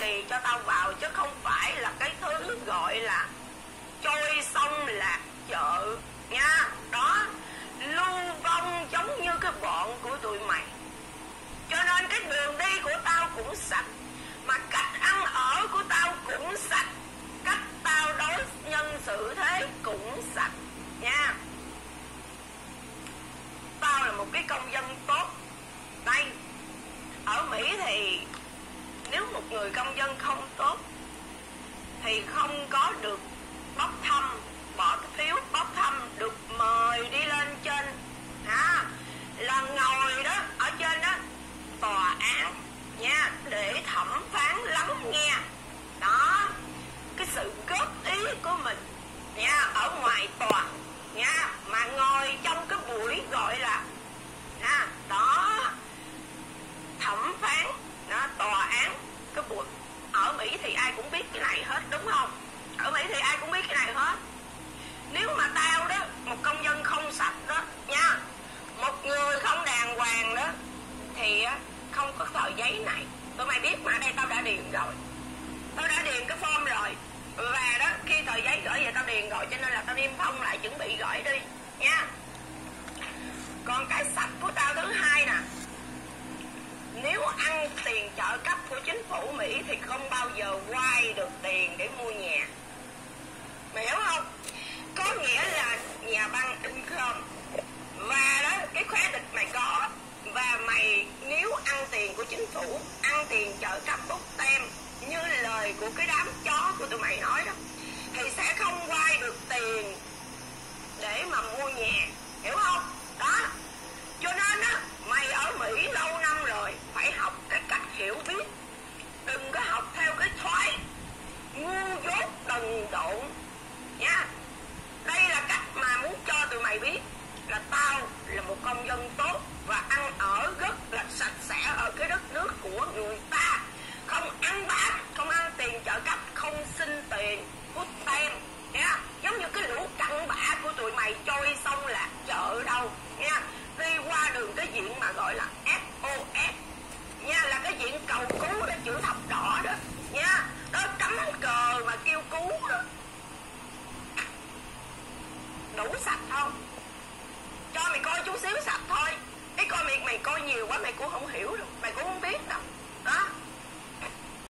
kỳ cho tao vào chứ không phải là cái thứ gọi là trôi một người công dân không tốt, thì không có được bốc thăm, bỏ cái phiếu bốc thăm được mời đi lên trên hả là ngồi đó ở trên đó tòa án nha để thẩm phán lắng nghe đó cái sự góp ý của mình nha ở ngoài tòa nha mà ngồi trong cái buổi gọi là nha đó thẩm phán đó, tòa án cái buổi ở mỹ thì ai cũng biết cái này hết, đúng không? Ở mỹ thì ai cũng biết cái này hết. Nếu mà tao đó, một công dân không sạch đó, nha, một người không đàng hoàng đó, thì không có tờ giấy này. Tụi mày biết mà, đây tao đã điền rồi. Tao đã điền cái form rồi. Và đó, khi tờ giấy gửi về tao điền rồi, cho nên là tao niêm phong lại, chuẩn bị gửi đi, nha. Còn cái sạch của tao thứ hai nè nếu ăn tiền trợ cấp của chính phủ Mỹ thì không bao giờ quay được tiền để mua nhà. Mày hiểu không? Có nghĩa là nhà băng income và đó, cái khóa địch mày có. Và mày, nếu ăn tiền của chính phủ, ăn tiền trợ cấp bút tem như lời của cái đám chó của tụi mày nói đó, thì sẽ không quay được coi nhiều quá mày cũng không hiểu đâu mày cũng không biết đâu.